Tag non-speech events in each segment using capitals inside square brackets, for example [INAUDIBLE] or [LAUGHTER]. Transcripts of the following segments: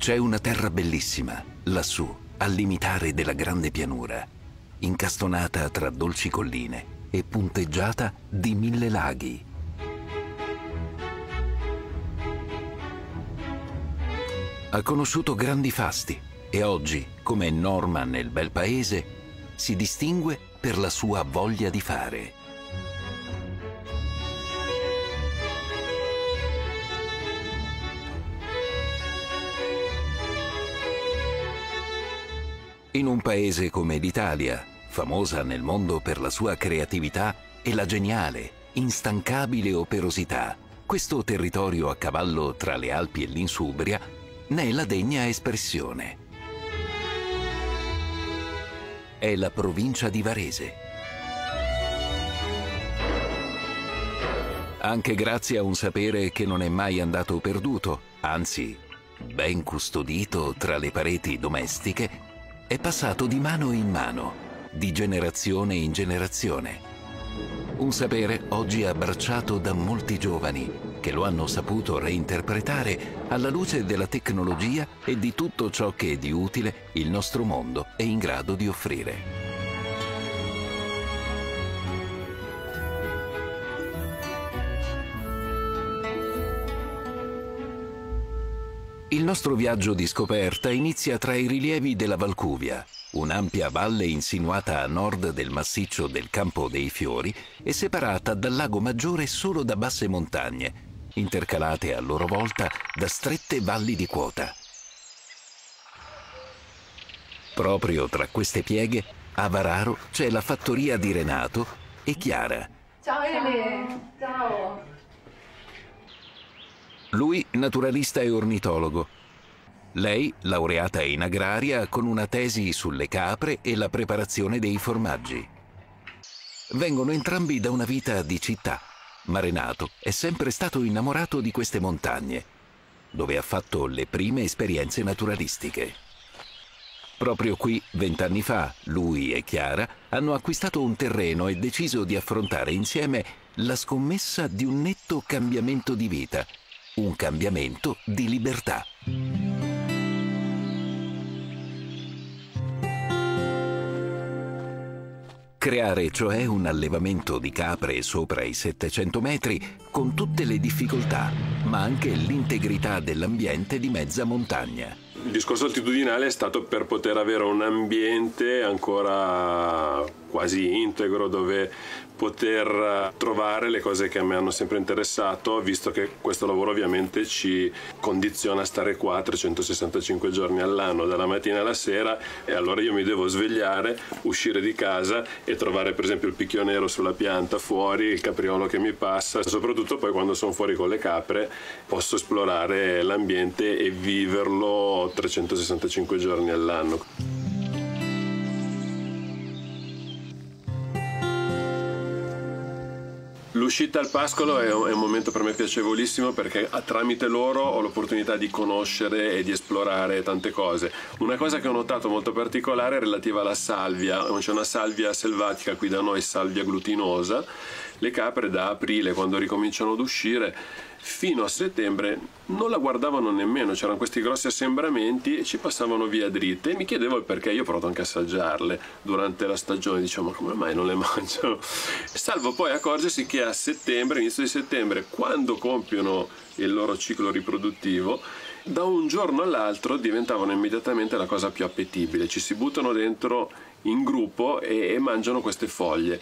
C'è una terra bellissima, lassù, al limitare della grande pianura, incastonata tra dolci colline e punteggiata di mille laghi. Ha conosciuto grandi fasti e oggi, come Norma nel bel paese, si distingue per la sua voglia di fare. In un paese come l'Italia, famosa nel mondo per la sua creatività e la geniale, instancabile operosità, questo territorio a cavallo tra le Alpi e l'Insubria ne è la degna espressione. È la provincia di Varese. Anche grazie a un sapere che non è mai andato perduto, anzi, ben custodito tra le pareti domestiche, è passato di mano in mano, di generazione in generazione. Un sapere oggi abbracciato da molti giovani che lo hanno saputo reinterpretare alla luce della tecnologia e di tutto ciò che di utile il nostro mondo è in grado di offrire. Il nostro viaggio di scoperta inizia tra i rilievi della Valcuvia, un'ampia valle insinuata a nord del massiccio del Campo dei Fiori e separata dal lago Maggiore solo da basse montagne, intercalate a loro volta da strette valli di quota. Proprio tra queste pieghe, a Vararo c'è la fattoria di Renato e Chiara. Ciao Ele! Ciao! Lui naturalista e ornitologo. Lei laureata in agraria con una tesi sulle capre e la preparazione dei formaggi. Vengono entrambi da una vita di città, ma Renato è sempre stato innamorato di queste montagne, dove ha fatto le prime esperienze naturalistiche. Proprio qui, vent'anni fa, lui e Chiara hanno acquistato un terreno e deciso di affrontare insieme la scommessa di un netto cambiamento di vita – un cambiamento di libertà. Creare cioè un allevamento di capre sopra i 700 metri con tutte le difficoltà, ma anche l'integrità dell'ambiente di mezza montagna. Il discorso altitudinale è stato per poter avere un ambiente ancora quasi integro dove poter trovare le cose che a me hanno sempre interessato, visto che questo lavoro ovviamente ci condiziona a stare qua 365 giorni all'anno, dalla mattina alla sera, e allora io mi devo svegliare, uscire di casa e trovare per esempio il picchio nero sulla pianta fuori, il capriolo che mi passa, soprattutto poi quando sono fuori con le capre posso esplorare l'ambiente e viverlo 365 giorni all'anno. L'uscita al pascolo è un, momento per me piacevolissimo perché tramite loro ho l'opportunità di conoscere e di esplorare tante cose. Una cosa che ho notato molto particolare è relativa alla salvia. C'è una salvia selvatica qui da noi, salvia glutinosa. Le capre da aprile, quando ricominciano ad uscire, fino a settembre non la guardavano nemmeno, c'erano questi grossi assembramenti e ci passavano via dritte e mi chiedevo il perché, io ho provato anche a assaggiarle durante la stagione, dicevo ma come mai non le [LAUGHS] mangio? Salvo poi accorgersi che a settembre, inizio di settembre, quando compiono il loro ciclo riproduttivo, da un giorno all'altro diventavano immediatamente la cosa più appetibile, ci si buttano dentro in gruppo e, e mangiano queste foglie.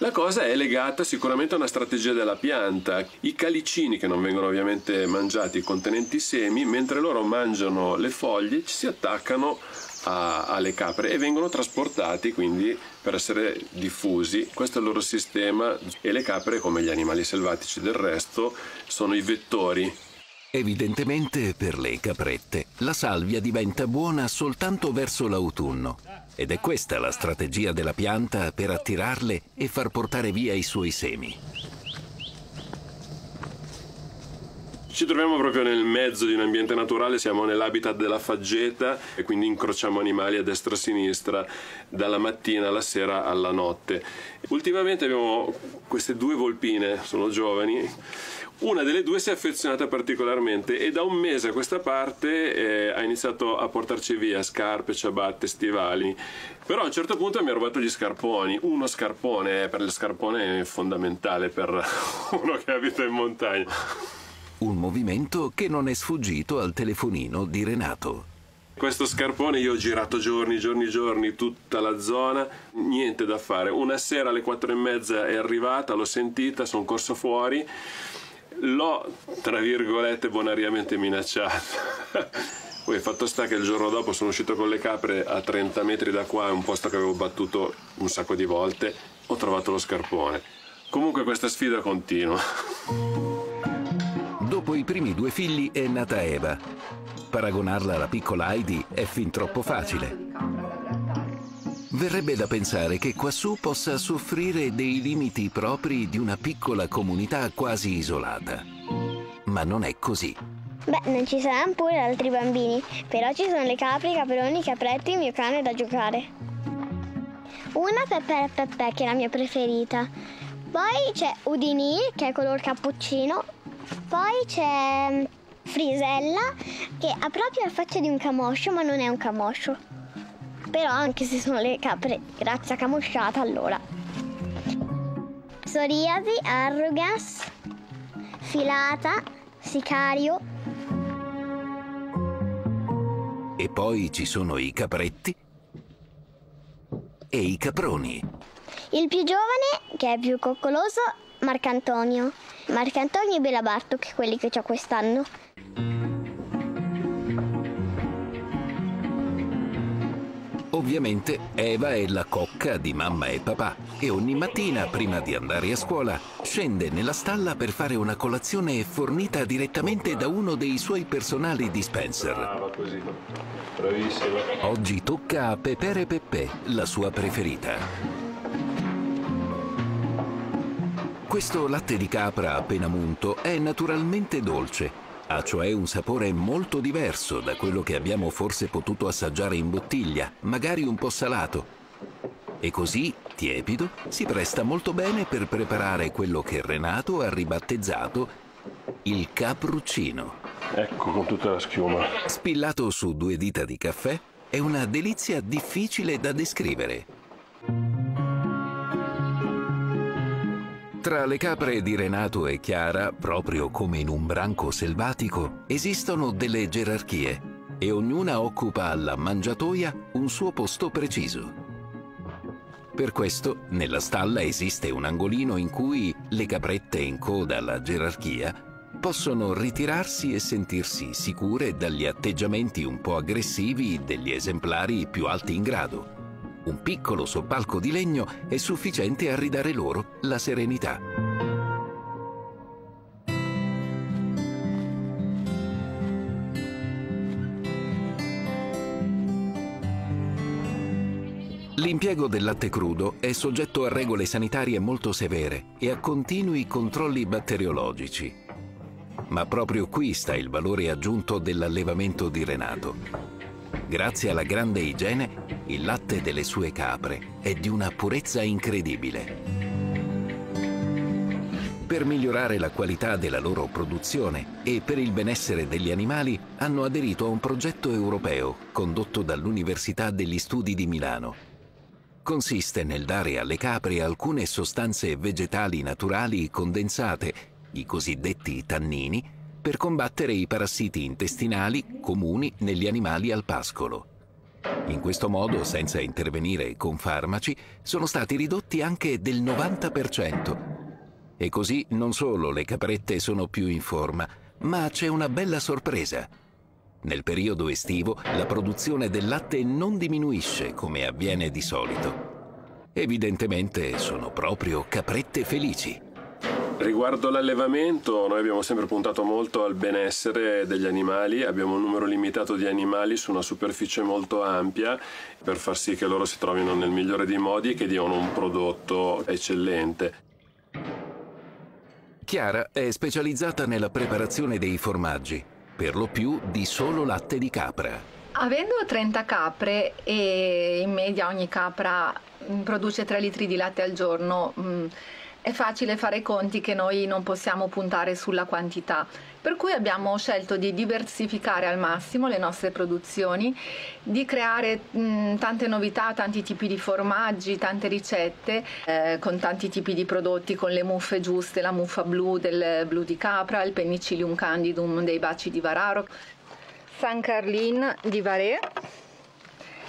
La cosa è legata sicuramente a una strategia della pianta. I calicini che non vengono ovviamente mangiati contenenti semi, mentre loro mangiano le foglie, si attaccano a, alle capre e vengono trasportati quindi per essere diffusi. Questo è il loro sistema e le capre, come gli animali selvatici del resto, sono i vettori Evidentemente per le caprette la salvia diventa buona soltanto verso l'autunno ed è questa la strategia della pianta per attirarle e far portare via i suoi semi. Ci troviamo proprio nel mezzo di un ambiente naturale, siamo nell'habitat della faggeta e quindi incrociamo animali a destra e a sinistra dalla mattina alla sera alla notte. Ultimamente abbiamo queste due volpine, sono giovani, una delle due si è affezionata particolarmente e da un mese a questa parte eh, ha iniziato a portarci via scarpe, ciabatte, stivali. Però a un certo punto mi ha rubato gli scarponi. Uno scarpone, eh, per lo scarpone è fondamentale per [LAUGHS] uno che abita in montagna. Un movimento che non è sfuggito al telefonino di Renato. Questo scarpone io ho girato giorni, giorni, giorni tutta la zona, niente da fare. Una sera alle quattro e mezza è arrivata, l'ho sentita, sono corso fuori l'ho, tra virgolette, bonariamente minacciata. [LAUGHS] Poi fatto sta che il giorno dopo sono uscito con le capre a 30 metri da qua, un posto che avevo battuto un sacco di volte, ho trovato lo scarpone. Comunque questa sfida continua. Dopo i primi due figli è nata Eva. Paragonarla alla piccola Heidi è fin troppo facile. Verrebbe da pensare che quassù possa soffrire dei limiti propri di una piccola comunità quasi isolata. Ma non è così. Beh, non ci saranno pure altri bambini, però ci sono le capre, i caproni, i capretti e il mio cane da giocare. Una Peppe Peppe, che è la mia preferita. Poi c'è Udini, che è color cappuccino. Poi c'è mm, Frisella, che ha proprio la faccia di un camoscio, ma non è un camoscio. Però anche se sono le capre grazia camosciata allora. Psoriasi, arrogas, filata, sicario. E poi ci sono i capretti e i caproni. Il più giovane, che è più coccoloso, Marcantonio. Marcantonio e Bela Bartok, quelli che ho quest'anno. Ovviamente Eva è la cocca di mamma e papà e ogni mattina, prima di andare a scuola, scende nella stalla per fare una colazione fornita direttamente da uno dei suoi personali dispenser. Oggi tocca a Pepere Peppe, la sua preferita. Questo latte di capra appena munto è naturalmente dolce ha cioè un sapore molto diverso da quello che abbiamo forse potuto assaggiare in bottiglia, magari un po' salato. E così, tiepido, si presta molto bene per preparare quello che Renato ha ribattezzato il capruccino. Ecco con tutta la schiuma. Spillato su due dita di caffè, è una delizia difficile da descrivere. Tra le capre di Renato e Chiara, proprio come in un branco selvatico, esistono delle gerarchie e ognuna occupa alla mangiatoia un suo posto preciso. Per questo, nella stalla esiste un angolino in cui le caprette in coda alla gerarchia possono ritirarsi e sentirsi sicure dagli atteggiamenti un po' aggressivi degli esemplari più alti in grado un piccolo soppalco di legno è sufficiente a ridare loro la serenità. L'impiego del latte crudo è soggetto a regole sanitarie molto severe e a continui controlli batteriologici. Ma proprio qui sta il valore aggiunto dell'allevamento di Renato. Grazie alla grande igiene, il latte delle sue capre è di una purezza incredibile. Per migliorare la qualità della loro produzione e per il benessere degli animali hanno aderito a un progetto europeo condotto dall'Università degli Studi di Milano. Consiste nel dare alle capre alcune sostanze vegetali naturali condensate, i cosiddetti tannini, per combattere i parassiti intestinali comuni negli animali al pascolo. In questo modo, senza intervenire con farmaci, sono stati ridotti anche del 90%. E così non solo le caprette sono più in forma, ma c'è una bella sorpresa. Nel periodo estivo la produzione del latte non diminuisce come avviene di solito. Evidentemente sono proprio caprette felici. Riguardo l'allevamento, noi abbiamo sempre puntato molto al benessere degli animali, abbiamo un numero limitato di animali su una superficie molto ampia per far sì che loro si trovino nel migliore dei modi e che diano un prodotto eccellente. Chiara è specializzata nella preparazione dei formaggi, per lo più di solo latte di capra. Avendo 30 capre e in media ogni capra produce 3 litri di latte al giorno, mm, è facile fare conti che noi non possiamo puntare sulla quantità. Per cui abbiamo scelto di diversificare al massimo le nostre produzioni, di creare mh, tante novità, tanti tipi di formaggi, tante ricette, eh, con tanti tipi di prodotti, con le muffe giuste, la muffa blu del blu di capra, il penicillium candidum dei baci di Vararo, San Carlin di Varè,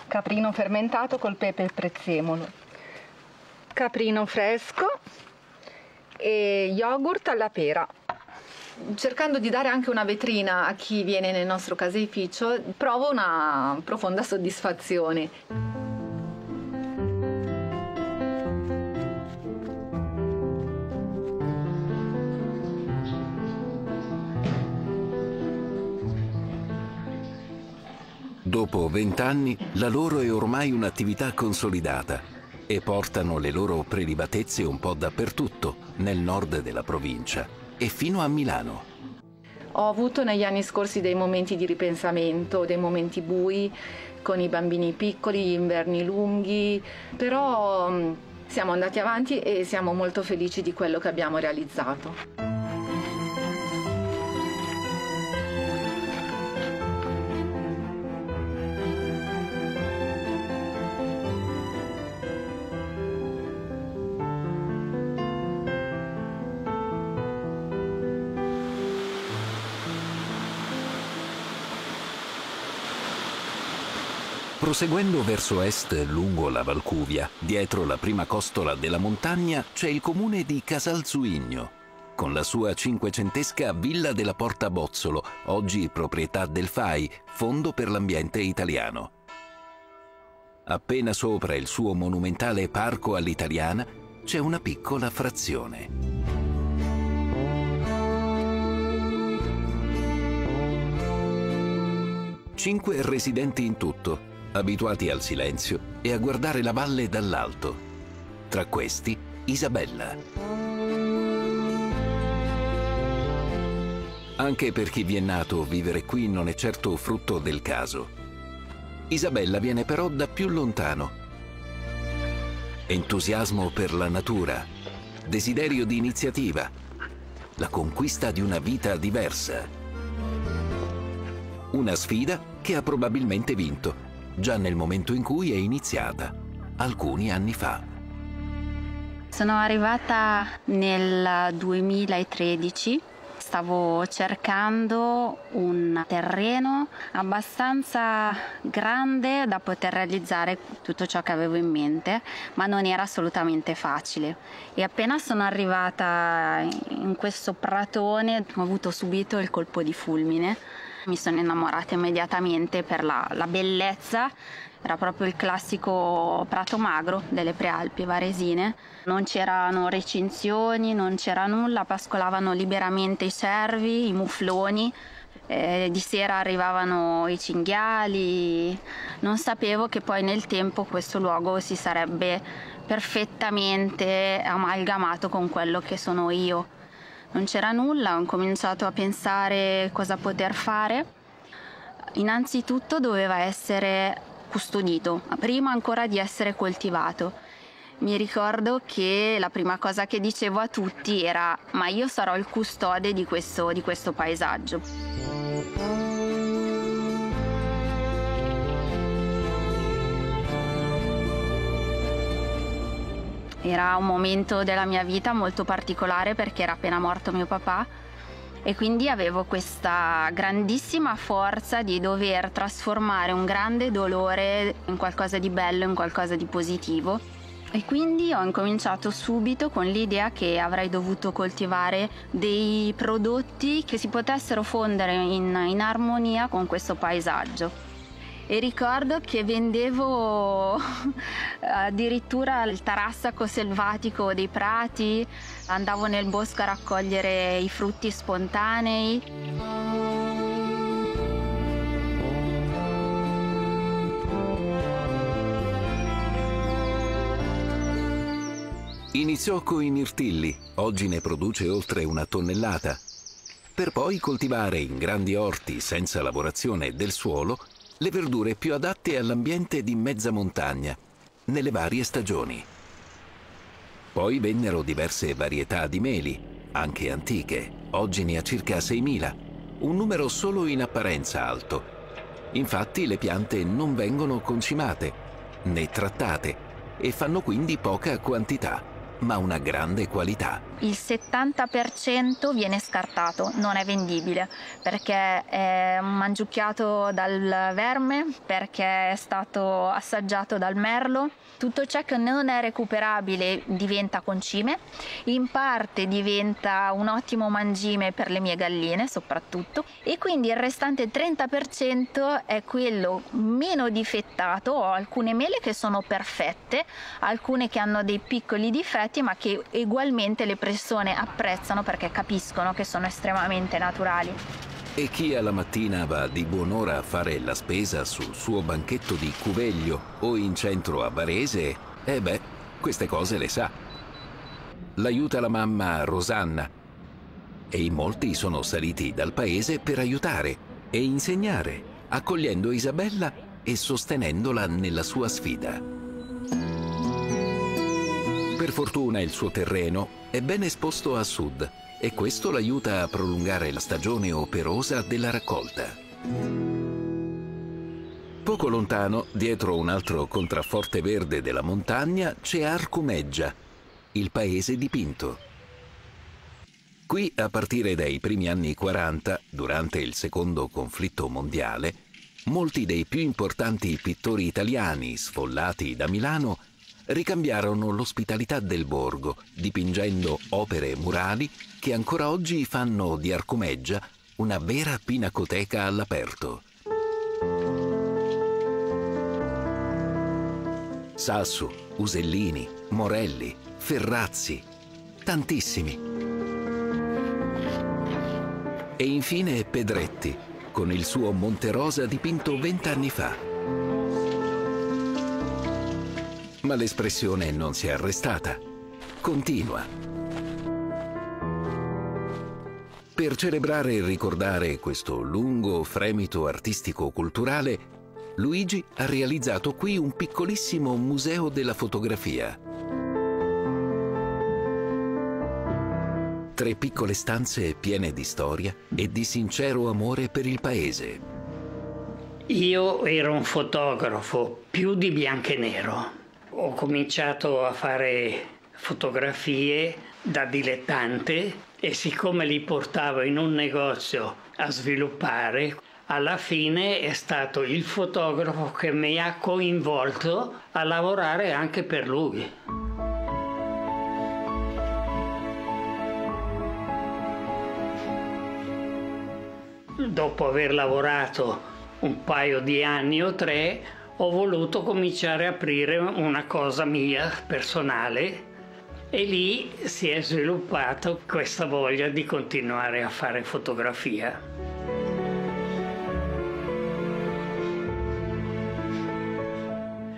caprino fermentato col pepe e prezzemolo, caprino fresco e yogurt alla pera cercando di dare anche una vetrina a chi viene nel nostro caseificio, provo una profonda soddisfazione. Dopo vent'anni, la loro è ormai un'attività consolidata e portano le loro prelibatezze un po' dappertutto, nel nord della provincia e fino a Milano. Ho avuto negli anni scorsi dei momenti di ripensamento, dei momenti bui con i bambini piccoli, gli inverni lunghi, però mm, siamo andati avanti e siamo molto felici di quello che abbiamo realizzato. Proseguendo verso est lungo la Valcuvia, dietro la prima costola della montagna, c'è il comune di Casalzuigno, con la sua cinquecentesca Villa della Porta Bozzolo, oggi proprietà del FAI, Fondo per l'Ambiente Italiano. Appena sopra il suo monumentale parco all'italiana c'è una piccola frazione. Cinque residenti in tutto, abituati al silenzio e a guardare la valle dall'alto. Tra questi, Isabella. Anche per chi vi è nato, vivere qui non è certo frutto del caso. Isabella viene però da più lontano. Entusiasmo per la natura, desiderio di iniziativa, la conquista di una vita diversa. Una sfida che ha probabilmente vinto già nel momento in cui è iniziata, alcuni anni fa. Sono arrivata nel 2013 stavo cercando un terreno abbastanza grande da poter realizzare tutto ciò che avevo in mente, ma non era assolutamente facile. E appena sono arrivata in questo pratone ho avuto subito il colpo di fulmine mi sono innamorata immediatamente per la, la bellezza era proprio il classico prato magro delle prealpi varesine. Non c'erano recinzioni, non c'era nulla, pascolavano liberamente i cervi, i mufloni. Eh, di sera arrivavano i cinghiali. Non sapevo che poi nel tempo questo luogo si sarebbe perfettamente amalgamato con quello che sono io non c'era nulla, ho cominciato a pensare cosa poter fare. Innanzitutto doveva essere custodito, prima ancora di essere coltivato. Mi ricordo che la prima cosa che dicevo a tutti era ma io sarò il custode di questo, di questo paesaggio. Era un momento della mia vita molto particolare perché era appena morto mio papà e quindi avevo questa grandissima forza di dover trasformare un grande dolore in qualcosa di bello, in qualcosa di positivo. E quindi ho incominciato subito con l'idea che avrei dovuto coltivare dei prodotti che si potessero fondere in, in armonia con questo paesaggio e ricordo che vendevo [LAUGHS] addirittura il tarassaco selvatico dei prati, andavo nel bosco a raccogliere i frutti spontanei. Iniziò con i mirtilli, oggi ne produce oltre una tonnellata, per poi coltivare in grandi orti senza lavorazione del suolo le verdure più adatte all'ambiente di mezza montagna, nelle varie stagioni. Poi vennero diverse varietà di meli, anche antiche, oggi ne ha circa 6.000, un numero solo in apparenza alto. Infatti le piante non vengono concimate né trattate e fanno quindi poca quantità ma una grande qualità. Il 70% viene scartato, non è vendibile perché è mangiucchiato dal verme, perché è stato assaggiato dal merlo. Tutto ciò che non è recuperabile diventa concime, in parte diventa un ottimo mangime per le mie galline soprattutto e quindi il restante 30% è quello meno difettato. Ho alcune mele che sono perfette, alcune che hanno dei piccoli difetti ma che ugualmente le persone apprezzano perché capiscono che sono estremamente naturali. E chi alla mattina va di buon'ora a fare la spesa sul suo banchetto di Cuveglio o in centro a Varese, eh beh, queste cose le sa. L'aiuta la mamma Rosanna e in molti sono saliti dal paese per aiutare e insegnare, accogliendo Isabella e sostenendola nella sua sfida. Per fortuna il suo terreno è ben esposto a sud e questo l'aiuta a prolungare la stagione operosa della raccolta. Poco lontano, dietro un altro contrafforte verde della montagna, c'è Arcumeggia, il paese dipinto. Qui, a partire dai primi anni 40, durante il secondo conflitto mondiale, molti dei più importanti pittori italiani sfollati da Milano ricambiarono l'ospitalità del borgo, dipingendo opere murali che ancora oggi fanno di Arcomeggia una vera pinacoteca all'aperto. Sasso, Usellini, Morelli, Ferrazzi, tantissimi. E infine Pedretti, con il suo Monterosa dipinto vent'anni fa. Ma l'espressione non si è arrestata. Continua. Per celebrare e ricordare questo lungo fremito artistico-culturale, Luigi ha realizzato qui un piccolissimo museo della fotografia. Tre piccole stanze piene di storia e di sincero amore per il paese. Io ero un fotografo più di bianco e nero ho cominciato a fare fotografie da dilettante e siccome li portavo in un negozio a sviluppare, alla fine è stato il fotografo che mi ha coinvolto a lavorare anche per lui. Dopo aver lavorato un paio di anni o tre, ho voluto cominciare a aprire una cosa mia personale e lì si è sviluppata questa voglia di continuare a fare fotografia.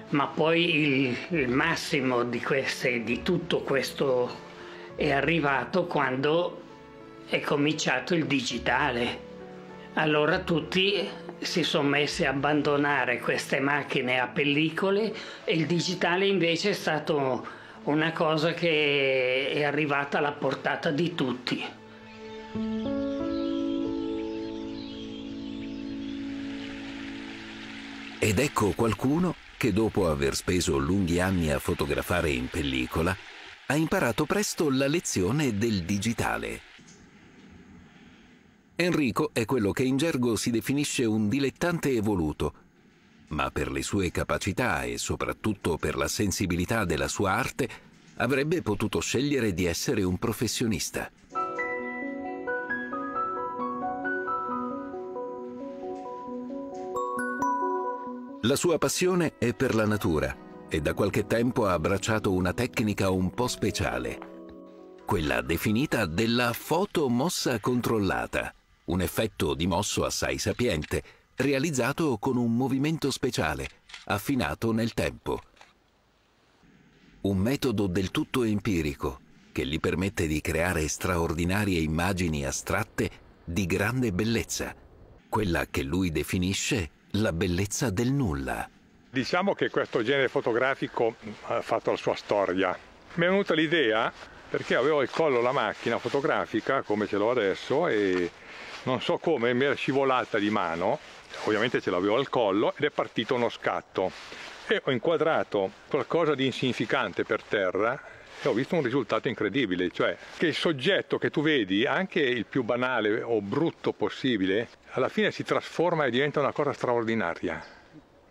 Ma poi il, il massimo di, queste, di tutto questo è arrivato quando è cominciato il digitale. Allora tutti si sono messi a abbandonare queste macchine a pellicole e il digitale invece è stato una cosa che è arrivata alla portata di tutti. Ed ecco qualcuno che dopo aver speso lunghi anni a fotografare in pellicola ha imparato presto la lezione del digitale. Enrico è quello che in gergo si definisce un dilettante evoluto, ma per le sue capacità e soprattutto per la sensibilità della sua arte avrebbe potuto scegliere di essere un professionista. La sua passione è per la natura e da qualche tempo ha abbracciato una tecnica un po' speciale, quella definita della foto mossa controllata un effetto di mosso assai sapiente, realizzato con un movimento speciale, affinato nel tempo. Un metodo del tutto empirico che gli permette di creare straordinarie immagini astratte di grande bellezza, quella che lui definisce la bellezza del nulla. Diciamo che questo genere fotografico ha fatto la sua storia. Mi è venuta l'idea perché avevo al collo la macchina fotografica come ce l'ho adesso e non so come mi era scivolata di mano, ovviamente ce l'avevo al collo ed è partito uno scatto e ho inquadrato qualcosa di insignificante per terra e ho visto un risultato incredibile, cioè che il soggetto che tu vedi, anche il più banale o brutto possibile, alla fine si trasforma e diventa una cosa straordinaria,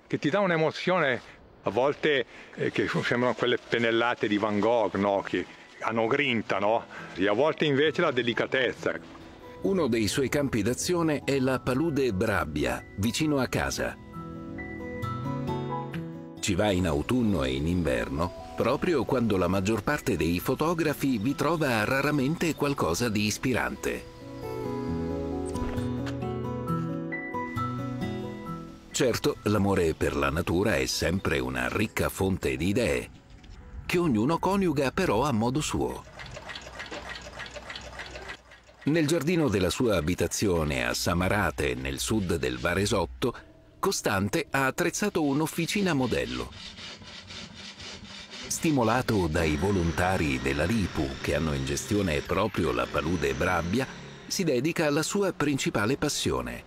che ti dà un'emozione a volte eh, che sembrano quelle pennellate di Van Gogh, no? che hanno grinta, no? E a volte invece la delicatezza. Uno dei suoi campi d'azione è la palude Brabbia, vicino a casa. Ci va in autunno e in inverno, proprio quando la maggior parte dei fotografi vi trova raramente qualcosa di ispirante. Certo, l'amore per la natura è sempre una ricca fonte di idee, che ognuno coniuga però a modo suo. Nel giardino della sua abitazione a Samarate, nel sud del Varesotto, Costante ha attrezzato un'officina modello. Stimolato dai volontari della Lipu, che hanno in gestione proprio la palude Brabbia, si dedica alla sua principale passione,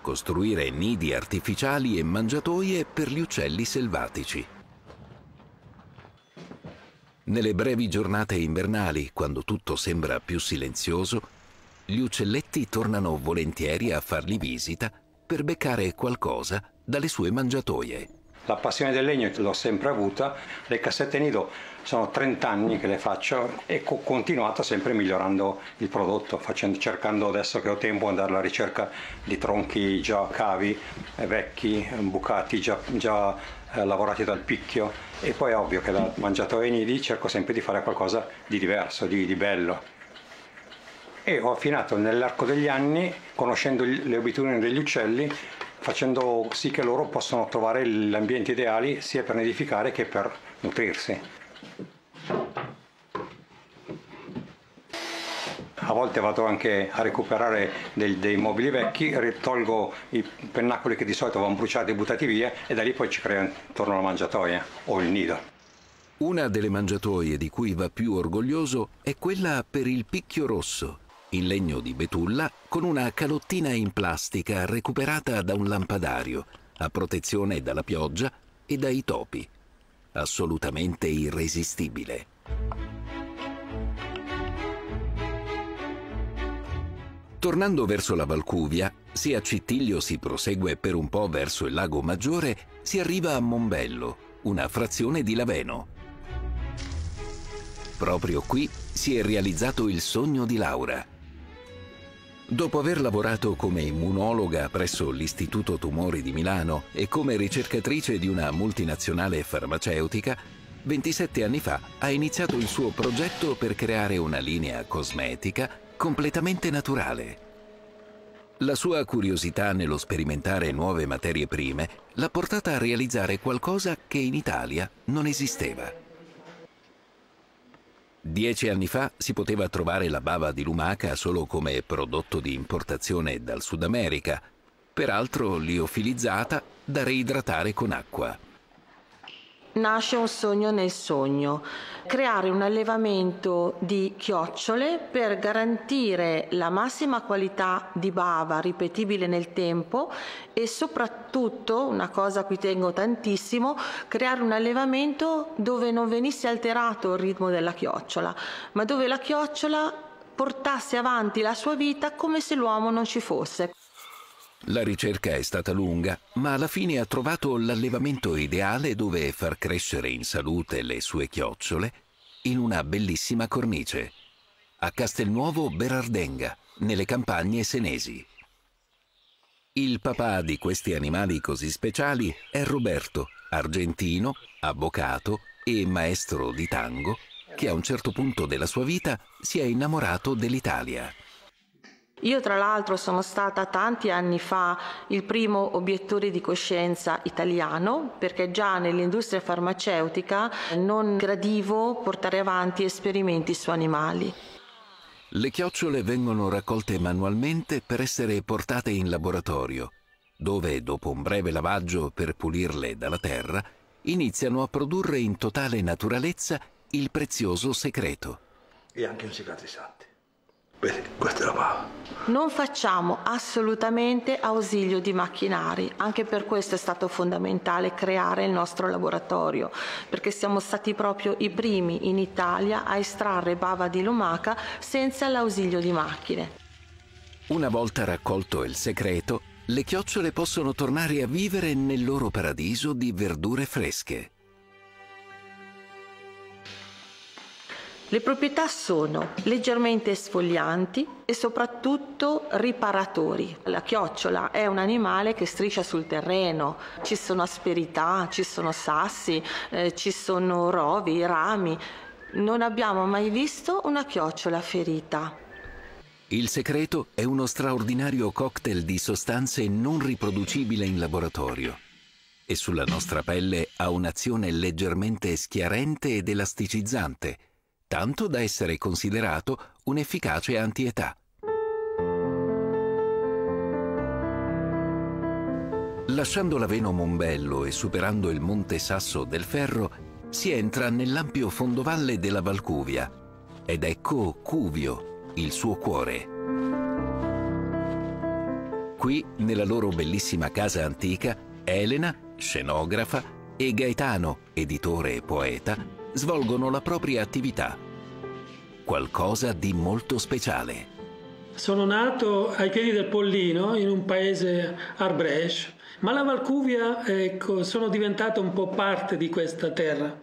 costruire nidi artificiali e mangiatoie per gli uccelli selvatici. Nelle brevi giornate invernali, quando tutto sembra più silenzioso, gli uccelletti tornano volentieri a fargli visita per beccare qualcosa dalle sue mangiatoie. La passione del legno l'ho sempre avuta, le cassette nido sono 30 anni che le faccio e ho continuato sempre migliorando il prodotto, facendo, cercando adesso che ho tempo di andare alla ricerca di tronchi già cavi, vecchi, bucati, già, già eh, lavorati dal picchio e poi è ovvio che da mangiatoio ai nidi cerco sempre di fare qualcosa di diverso, di, di bello. E ho affinato nell'arco degli anni, conoscendo le abitudini degli uccelli, facendo sì che loro possano trovare gli ambienti ideali sia per nidificare che per nutrirsi. A volte vado anche a recuperare dei, dei mobili vecchi, tolgo i pennacoli che di solito vanno bruciati e buttati via e da lì poi ci creo intorno alla mangiatoia o il nido. Una delle mangiatoie di cui va più orgoglioso è quella per il picchio rosso, in legno di betulla con una calottina in plastica recuperata da un lampadario, a protezione dalla pioggia e dai topi. Assolutamente irresistibile. Tornando verso la Valcuvia, se a Cittiglio si prosegue per un po' verso il lago Maggiore, si arriva a Mombello, una frazione di Laveno. Proprio qui si è realizzato il sogno di Laura. Dopo aver lavorato come immunologa presso l'Istituto Tumori di Milano e come ricercatrice di una multinazionale farmaceutica, 27 anni fa ha iniziato il suo progetto per creare una linea cosmetica completamente naturale. La sua curiosità nello sperimentare nuove materie prime l'ha portata a realizzare qualcosa che in Italia non esisteva. Dieci anni fa si poteva trovare la bava di lumaca solo come prodotto di importazione dal Sud America, peraltro liofilizzata da reidratare con acqua nasce un sogno nel sogno, creare un allevamento di chiocciole per garantire la massima qualità di bava ripetibile nel tempo e soprattutto, una cosa a cui tengo tantissimo, creare un allevamento dove non venisse alterato il ritmo della chiocciola, ma dove la chiocciola portasse avanti la sua vita come se l'uomo non ci fosse. La ricerca è stata lunga, ma alla fine ha trovato l'allevamento ideale dove far crescere in salute le sue chiocciole in una bellissima cornice, a Castelnuovo Berardenga, nelle campagne senesi. Il papà di questi animali così speciali è Roberto, argentino, avvocato e maestro di tango, che a un certo punto della sua vita si è innamorato dell'Italia. Io tra l'altro sono stata tanti anni fa il primo obiettore di coscienza italiano perché già nell'industria farmaceutica non gradivo portare avanti esperimenti su animali. Le chiocciole vengono raccolte manualmente per essere portate in laboratorio, dove dopo un breve lavaggio per pulirle dalla terra, iniziano a produrre in totale naturalezza il prezioso secreto. E anche un cicatrisante. Vedi, questa è la bava. Non facciamo assolutamente ausilio di macchinari, anche per questo è stato fondamentale creare il nostro laboratorio, perché siamo stati proprio i primi in Italia a estrarre bava di lumaca senza l'ausilio di macchine. Una volta raccolto il secreto, le chiocciole possono tornare a vivere nel loro paradiso di verdure fresche. Le proprietà sono leggermente esfolianti e soprattutto riparatori. La chiocciola è un animale che striscia sul terreno, ci sono asperità, ci sono sassi, eh, ci sono rovi, rami. Non abbiamo mai visto una chiocciola ferita. Il segreto è uno straordinario cocktail di sostanze non riproducibile in laboratorio e sulla nostra pelle ha un'azione leggermente schiarente ed elasticizzante tanto da essere considerato un efficace antietà. Lasciando l'Aveno Mombello e superando il Monte Sasso del Ferro, si entra nell'ampio fondovalle della Valcuvia ed ecco Cuvio, il suo cuore. Qui, nella loro bellissima casa antica, Elena, scenografa, e Gaetano, editore e poeta, svolgono la propria attività. Qualcosa di molto speciale. Sono nato ai piedi del Pollino in un paese Arbresh, ma la Valcuvia ecco, sono diventato un po' parte di questa terra.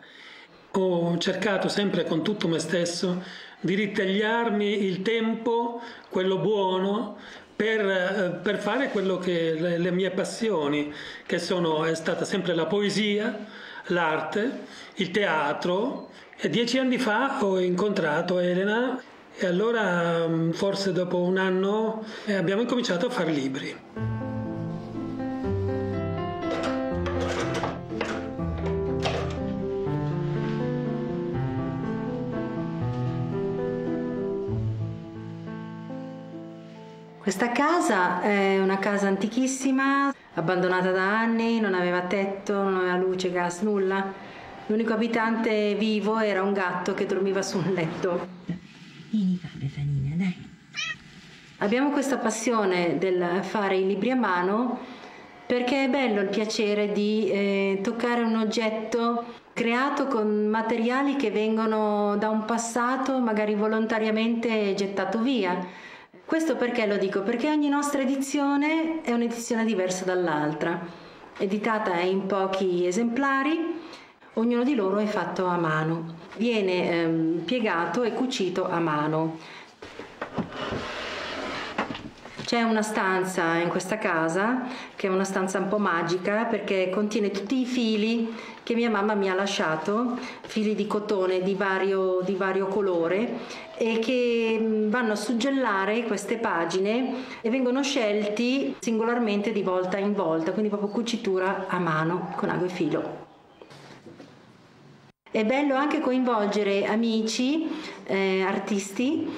Ho cercato sempre con tutto me stesso di ritagliarmi il tempo, quello buono, per, per fare quello che le, le mie passioni, che sono, è stata sempre la poesia, l'arte, il teatro e dieci anni fa ho incontrato Elena e allora mm, forse dopo un anno eh, abbiamo incominciato a fare libri. Questa casa è una casa antichissima, abbandonata da anni, non aveva tetto, non aveva luce, gas, nulla. L'unico abitante vivo era un gatto che dormiva su un letto. Vieni qua, Beffanina, dai. Abbiamo questa passione del fare i libri a mano perché è bello il piacere di eh, toccare un oggetto creato con materiali che vengono da un passato magari volontariamente gettato via questo perché lo dico? Perché ogni nostra edizione è un'edizione diversa dall'altra, editata in pochi esemplari, ognuno di loro è fatto a mano, viene ehm, piegato e cucito a mano. C'è una stanza in questa casa che è una stanza un po' magica perché contiene tutti i fili che mia mamma mi ha lasciato, fili di cotone di vario, di vario colore e che vanno a suggellare queste pagine e vengono scelti singolarmente di volta in volta, quindi proprio cucitura a mano con ago e filo. È bello anche coinvolgere amici, eh, artisti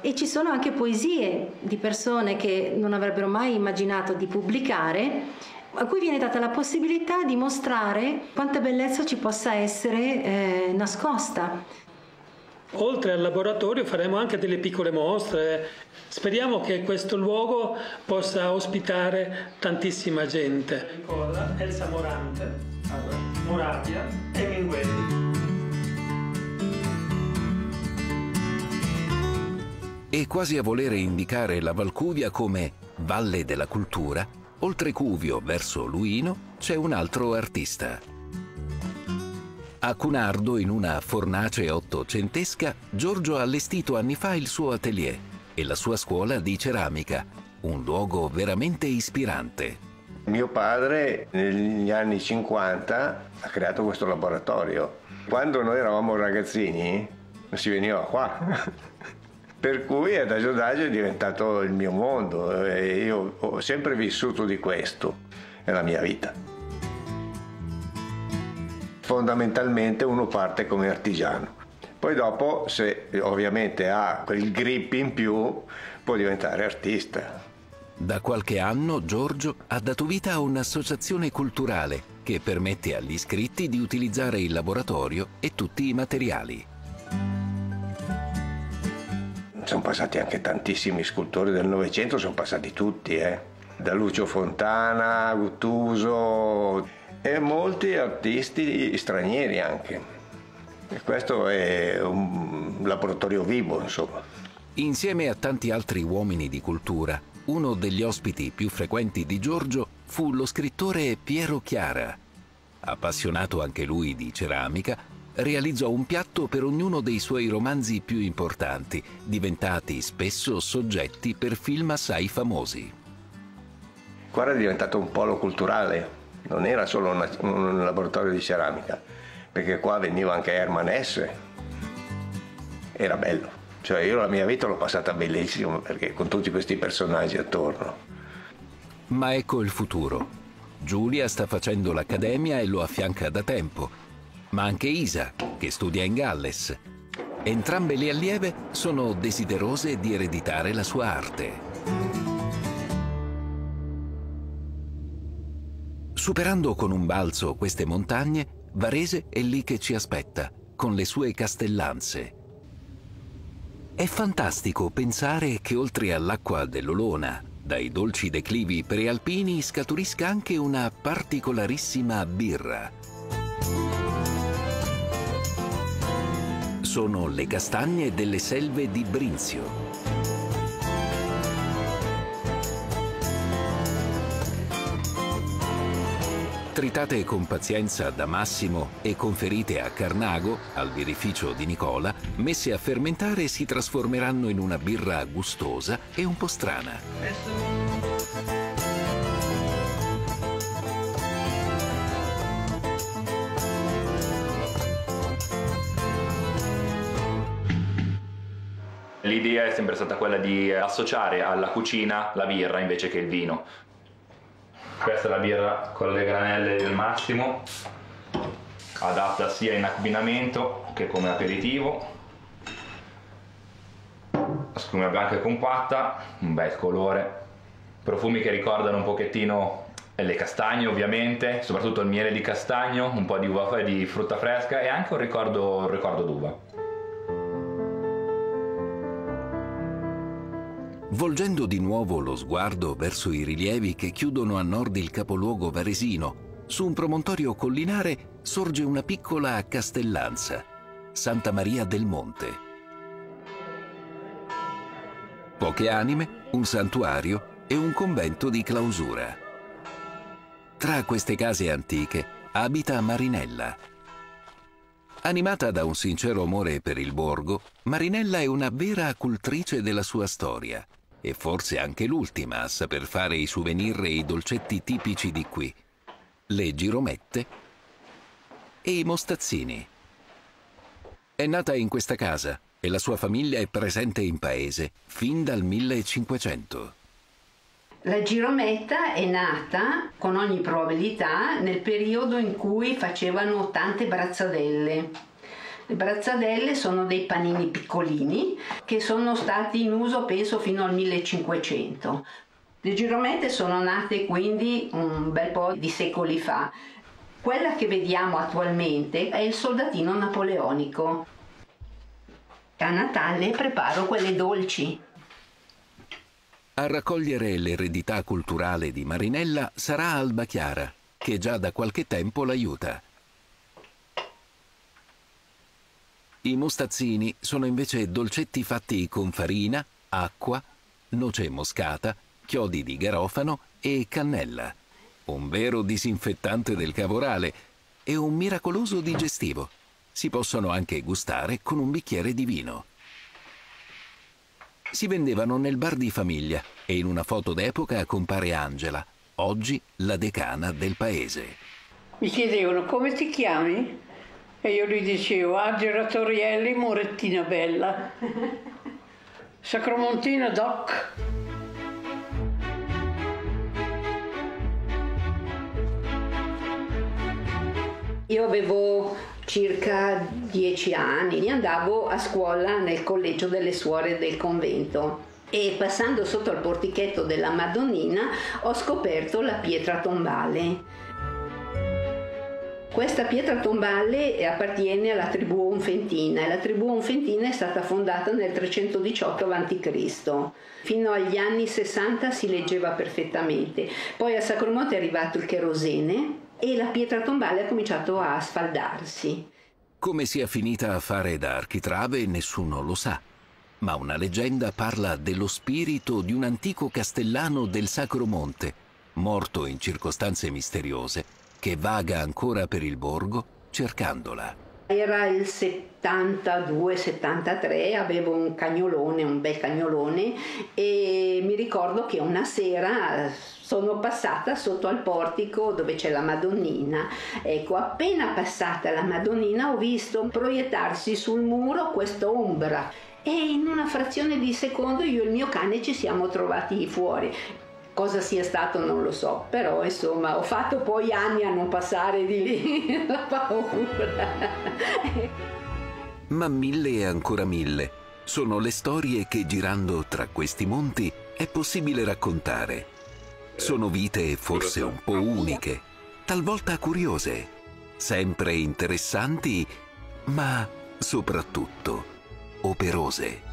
e ci sono anche poesie di persone che non avrebbero mai immaginato di pubblicare, a cui viene data la possibilità di mostrare quanta bellezza ci possa essere eh, nascosta. Oltre al laboratorio faremo anche delle piccole mostre. Speriamo che questo luogo possa ospitare tantissima gente. Ricorda Elsa Morante, Moravia e Minguelli. e quasi a volere indicare la Valcuvia come Valle della Cultura, oltre Cuvio verso Luino c'è un altro artista. A Cunardo, in una fornace ottocentesca, Giorgio ha allestito anni fa il suo atelier e la sua scuola di ceramica, un luogo veramente ispirante. Mio padre negli anni 50 ha creato questo laboratorio. Quando noi eravamo ragazzini si veniva qua [LAUGHS] Per cui adagio adagio è diventato il mio mondo e io ho sempre vissuto di questo, è la mia vita. Fondamentalmente uno parte come artigiano, poi dopo se ovviamente ha quel grip in più può diventare artista. Da qualche anno Giorgio ha dato vita a un'associazione culturale che permette agli iscritti di utilizzare il laboratorio e tutti i materiali. Sono passati anche tantissimi scultori del Novecento, sono passati tutti, eh? da Lucio Fontana, Guttuso e molti artisti stranieri anche. E questo è un laboratorio vivo, insomma. Insieme a tanti altri uomini di cultura, uno degli ospiti più frequenti di Giorgio fu lo scrittore Piero Chiara. Appassionato anche lui di ceramica, realizzò un piatto per ognuno dei suoi romanzi più importanti, diventati spesso soggetti per film assai famosi. Qua era diventato un polo culturale, non era solo una, un laboratorio di ceramica, perché qua veniva anche Herman Hesse. Era bello. Cioè io la mia vita l'ho passata bellissimo perché con tutti questi personaggi attorno. Ma ecco il futuro. Giulia sta facendo l'accademia e lo affianca da tempo, ma anche Isa, che studia in Galles. Entrambe le allieve sono desiderose di ereditare la sua arte. Superando con un balzo queste montagne, Varese è lì che ci aspetta, con le sue castellanze, è fantastico pensare che oltre all'acqua dell'Olona, dai dolci declivi prealpini scaturisca anche una particolarissima birra. Sono le castagne delle selve di Brinzio. Tritate con pazienza da Massimo e conferite a Carnago, al birrificio di Nicola, messe a fermentare si trasformeranno in una birra gustosa e un po' strana. L'idea è sempre stata quella di associare alla cucina la birra invece che il vino. Questa è la birra con le granelle del massimo, adatta sia in abbinamento che come aperitivo. La schiuma bianca e compatta, un bel colore, profumi che ricordano un pochettino le castagne ovviamente, soprattutto il miele di castagno, un po' di uva e di frutta fresca e anche un ricordo, un ricordo d'uva. Volgendo di nuovo lo sguardo verso i rilievi che chiudono a nord il capoluogo varesino, su un promontorio collinare sorge una piccola castellanza, Santa Maria del Monte. Poche anime, un santuario e un convento di clausura. Tra queste case antiche abita Marinella. Animata da un sincero amore per il borgo, Marinella è una vera cultrice della sua storia e forse anche l'ultima a saper fare i souvenir e i dolcetti tipici di qui, le giromette e i mostazzini. È nata in questa casa e la sua famiglia è presente in paese fin dal 1500. La girometta è nata, con ogni probabilità, nel periodo in cui facevano tante brazzadelle le brazzadelle sono dei panini piccolini che sono stati in uso penso fino al 1500. Le giromette sono nate quindi un bel po' di secoli fa. Quella che vediamo attualmente è il soldatino napoleonico. A Natale preparo quelle dolci. A raccogliere l'eredità culturale di Marinella sarà Alba Chiara, che già da qualche tempo l'aiuta. I mostazzini sono invece dolcetti fatti con farina, acqua, noce moscata, chiodi di garofano e cannella. Un vero disinfettante del cavorale e un miracoloso digestivo. Si possono anche gustare con un bicchiere di vino. Si vendevano nel bar di famiglia e in una foto d'epoca compare Angela, oggi la decana del paese. Mi chiedevano come ti chiami? E io gli dicevo, Angela Torielli, Morettina Bella. [LAUGHS] Sacromontino Doc. Io avevo circa dieci anni, andavo a scuola nel collegio delle suore del convento e passando sotto al portichetto della Madonnina ho scoperto la pietra tombale. Questa pietra tombale appartiene alla tribù Onfentina e la tribù Onfentina è stata fondata nel 318 a.C. Fino agli anni 60 si leggeva perfettamente. Poi a Sacromonte è arrivato il cherosene e la pietra tombale ha cominciato a sfaldarsi. Come sia finita a fare da architrave nessuno lo sa, ma una leggenda parla dello spirito di un antico castellano del Sacro Monte, morto in circostanze misteriose, che vaga ancora per il borgo cercandola. Era il 72-73, avevo un cagnolone, un bel cagnolone e mi ricordo che una sera sono passata sotto al portico dove c'è la Madonnina. Ecco, appena passata la Madonnina ho visto proiettarsi sul muro questa ombra e in una frazione di secondo io e il mio cane ci siamo trovati fuori. Cosa sia stato non lo so, però insomma ho fatto poi anni a non passare di lì [LAUGHS] la paura. [LAUGHS] Ma mille e ancora mille sono le storie che girando tra questi monti è possibile raccontare. Sono vite forse un po' uniche, talvolta curiose, sempre interessanti, ma soprattutto operose.